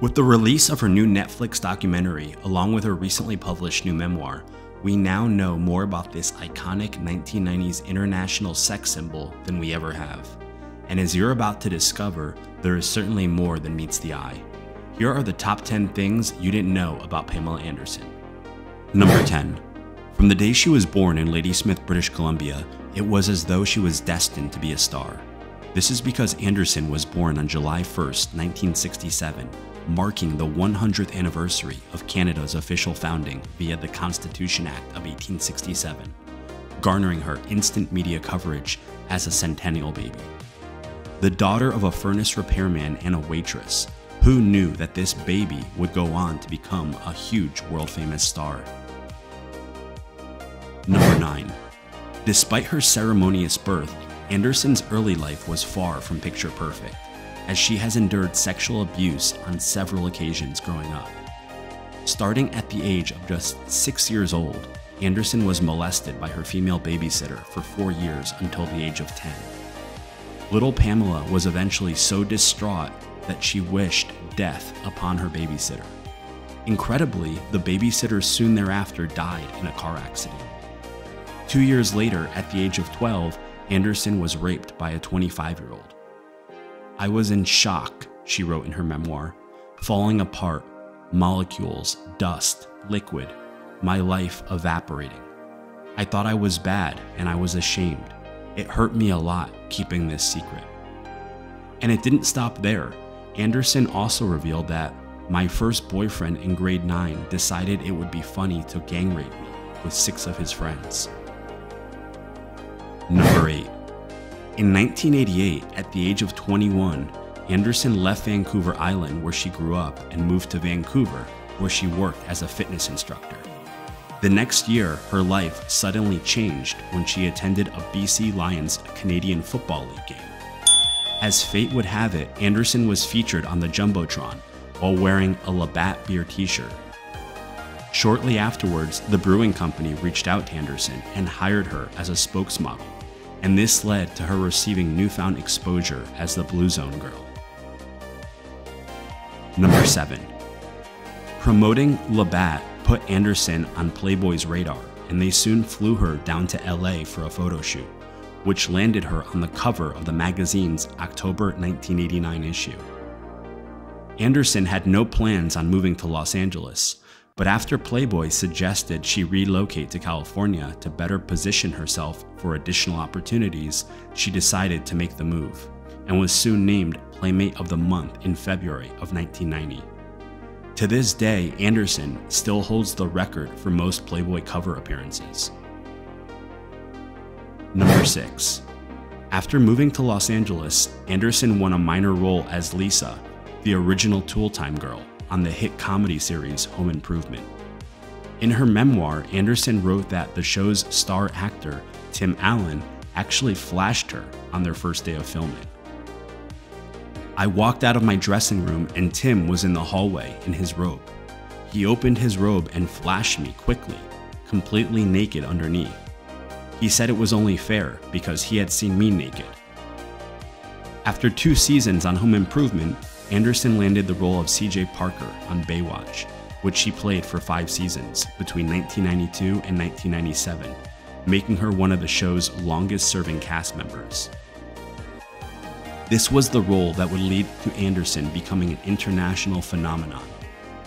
With the release of her new Netflix documentary, along with her recently published new memoir, we now know more about this iconic 1990s international sex symbol than we ever have. And as you're about to discover, there is certainly more than meets the eye. Here are the top 10 things you didn't know about Pamela Anderson. Number 10. From the day she was born in Ladysmith, British Columbia, it was as though she was destined to be a star. This is because Anderson was born on July 1st, 1967, marking the 100th anniversary of Canada's official founding via the Constitution Act of 1867, garnering her instant media coverage as a centennial baby. The daughter of a furnace repairman and a waitress, who knew that this baby would go on to become a huge world famous star? Number 9. Despite her ceremonious birth, Anderson's early life was far from picture perfect as she has endured sexual abuse on several occasions growing up. Starting at the age of just six years old, Anderson was molested by her female babysitter for four years until the age of 10. Little Pamela was eventually so distraught that she wished death upon her babysitter. Incredibly, the babysitter soon thereafter died in a car accident. Two years later, at the age of 12, Anderson was raped by a 25 year old. I was in shock, she wrote in her memoir, falling apart, molecules, dust, liquid, my life evaporating. I thought I was bad and I was ashamed. It hurt me a lot keeping this secret. And it didn't stop there. Anderson also revealed that my first boyfriend in grade 9 decided it would be funny to gang rape me with six of his friends. Number 8. In 1988, at the age of 21, Anderson left Vancouver Island where she grew up and moved to Vancouver where she worked as a fitness instructor. The next year, her life suddenly changed when she attended a BC Lions Canadian Football League game. As fate would have it, Anderson was featured on the Jumbotron while wearing a Labatt beer t shirt. Shortly afterwards, the brewing company reached out to Anderson and hired her as a spokesmodel and this led to her receiving newfound exposure as the Blue Zone Girl. Number 7. Promoting Labatt put Anderson on Playboy's radar, and they soon flew her down to LA for a photo shoot, which landed her on the cover of the magazine's October 1989 issue. Anderson had no plans on moving to Los Angeles, but after Playboy suggested she relocate to California to better position herself for additional opportunities, she decided to make the move and was soon named Playmate of the Month in February of 1990. To this day, Anderson still holds the record for most Playboy cover appearances. Number 6. After moving to Los Angeles, Anderson won a minor role as Lisa, the original Tool Time girl, on the hit comedy series Home Improvement. In her memoir, Anderson wrote that the show's star actor, Tim Allen, actually flashed her on their first day of filming. I walked out of my dressing room and Tim was in the hallway in his robe. He opened his robe and flashed me quickly, completely naked underneath. He said it was only fair because he had seen me naked. After two seasons on Home Improvement, Anderson landed the role of CJ Parker on Baywatch, which she played for five seasons between 1992 and 1997, making her one of the show's longest serving cast members. This was the role that would lead to Anderson becoming an international phenomenon,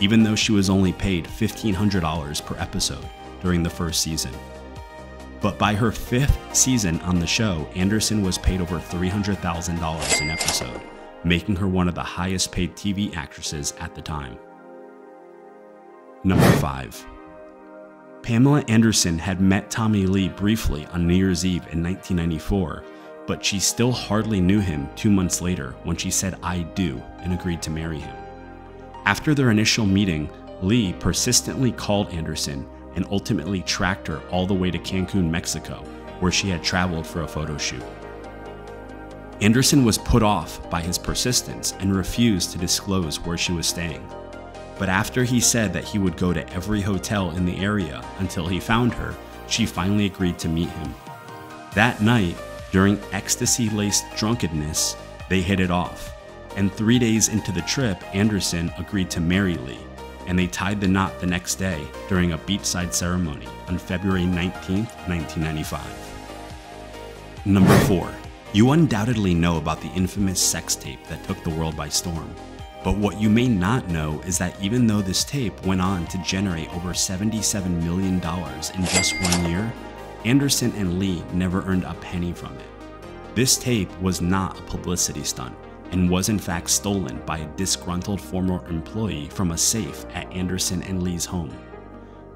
even though she was only paid $1,500 per episode during the first season. But by her fifth season on the show, Anderson was paid over $300,000 an episode making her one of the highest paid TV actresses at the time. Number 5. Pamela Anderson had met Tommy Lee briefly on New Year's Eve in 1994, but she still hardly knew him two months later when she said I do and agreed to marry him. After their initial meeting, Lee persistently called Anderson and ultimately tracked her all the way to Cancun, Mexico, where she had traveled for a photo shoot. Anderson was put off by his persistence and refused to disclose where she was staying. But after he said that he would go to every hotel in the area until he found her, she finally agreed to meet him. That night, during ecstasy laced drunkenness, they hit it off. and three days into the trip, Anderson agreed to marry Lee, and they tied the knot the next day during a beachside ceremony on February 19, 1995. Number 4. You undoubtedly know about the infamous sex tape that took the world by storm. But what you may not know is that even though this tape went on to generate over $77 million in just one year, Anderson and Lee never earned a penny from it. This tape was not a publicity stunt and was in fact stolen by a disgruntled former employee from a safe at Anderson and Lee's home.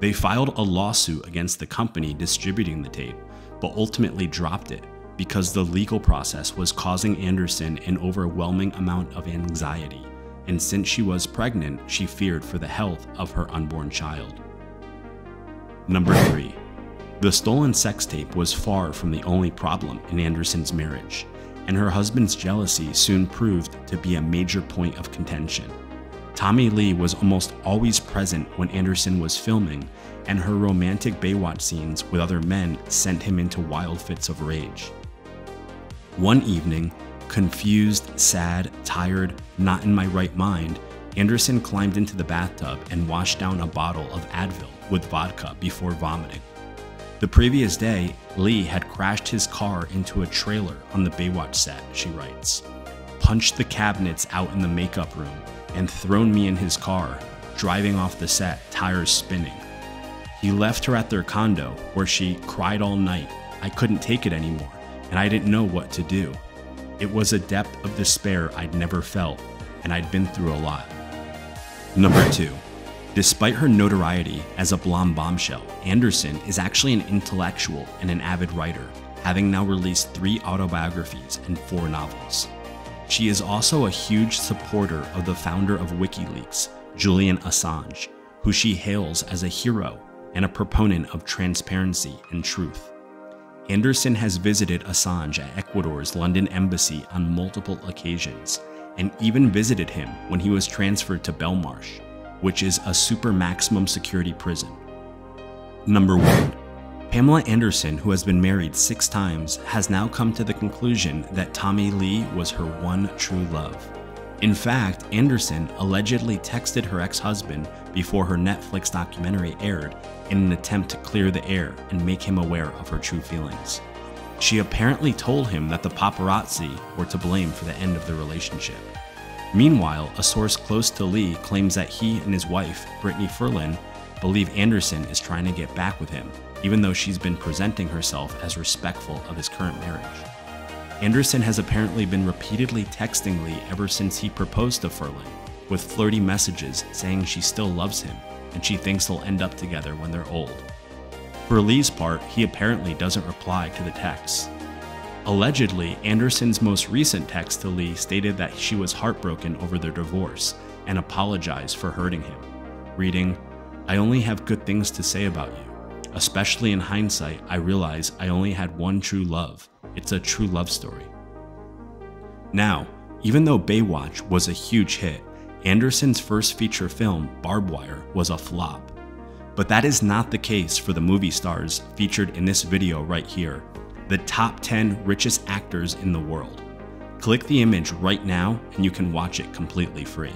They filed a lawsuit against the company distributing the tape, but ultimately dropped it because the legal process was causing Anderson an overwhelming amount of anxiety and since she was pregnant, she feared for the health of her unborn child. Number 3. The stolen sex tape was far from the only problem in Anderson's marriage, and her husband's jealousy soon proved to be a major point of contention. Tommy Lee was almost always present when Anderson was filming, and her romantic Baywatch scenes with other men sent him into wild fits of rage. One evening, Confused, sad, tired, not in my right mind, Anderson climbed into the bathtub and washed down a bottle of Advil with vodka before vomiting. The previous day, Lee had crashed his car into a trailer on the Baywatch set, she writes, punched the cabinets out in the makeup room, and thrown me in his car, driving off the set, tires spinning. He left her at their condo, where she cried all night. I couldn't take it anymore, and I didn't know what to do. It was a depth of despair I'd never felt, and I'd been through a lot. Number 2. Despite her notoriety as a blonde bombshell, Anderson is actually an intellectual and an avid writer, having now released three autobiographies and four novels. She is also a huge supporter of the founder of WikiLeaks, Julian Assange, who she hails as a hero and a proponent of transparency and truth. Anderson has visited Assange at Ecuador's London embassy on multiple occasions, and even visited him when he was transferred to Belmarsh, which is a super maximum security prison. Number 1. Pamela Anderson, who has been married six times, has now come to the conclusion that Tommy Lee was her one true love. In fact, Anderson allegedly texted her ex husband before her Netflix documentary aired in an attempt to clear the air and make him aware of her true feelings. She apparently told him that the paparazzi were to blame for the end of the relationship. Meanwhile, a source close to Lee claims that he and his wife, Brittany Furlan, believe Anderson is trying to get back with him, even though she's been presenting herself as respectful of his current marriage. Anderson has apparently been repeatedly texting Lee ever since he proposed to Furlan, with flirty messages saying she still loves him and she thinks they'll end up together when they're old. For Lee's part, he apparently doesn't reply to the texts. Allegedly, Anderson's most recent text to Lee stated that she was heartbroken over their divorce and apologized for hurting him, reading, I only have good things to say about you. Especially in hindsight, I realize I only had one true love. It's a true love story. Now, even though Baywatch was a huge hit, Anderson's first feature film, Barbed Wire, was a flop. But that is not the case for the movie stars featured in this video right here, the top 10 richest actors in the world. Click the image right now and you can watch it completely free.